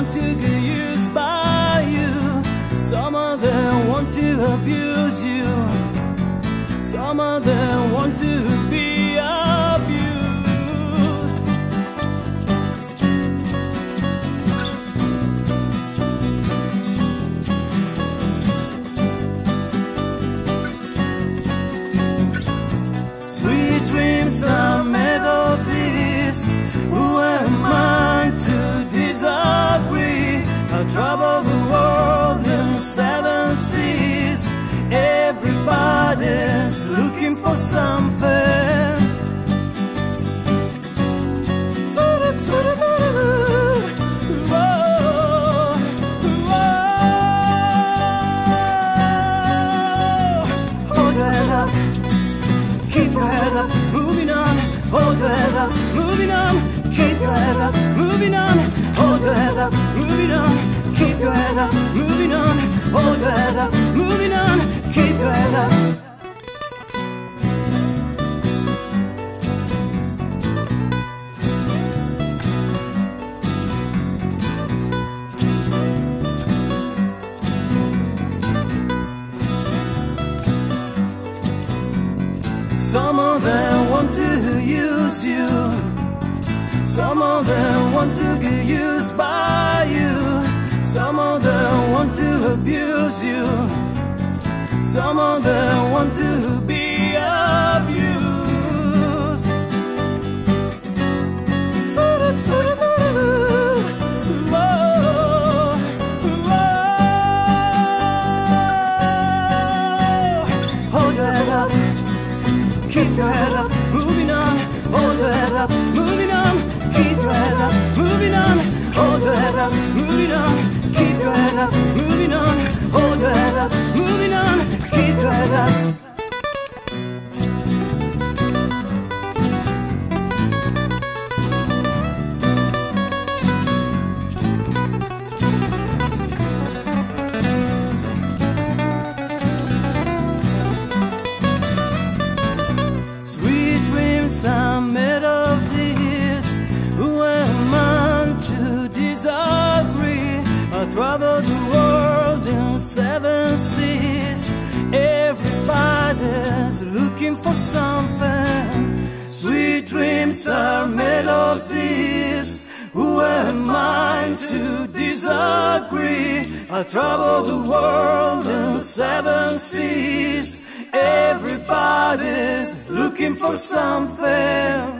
want to get used by you. Some of them want to abuse you. Some of them want to be abused. Sweet dreams the world in seven seas. Everybody's looking for something. Keep your head up, moving on. Hold your head up, moving on. Keep your head up, moving on. Hold your head up, moving on. Of them want to use you. Some of them want to get used by you. Some of them want to abuse you. Some of them want to be Keep your head up, moving on. Hold your head up, moving on. Keep your head up, moving on. Hold your head up, moving on. Seven seas. Everybody's looking for something. Sweet dreams are made of this. Who am I to disagree? I travel the world in seven seas. Everybody's looking for something.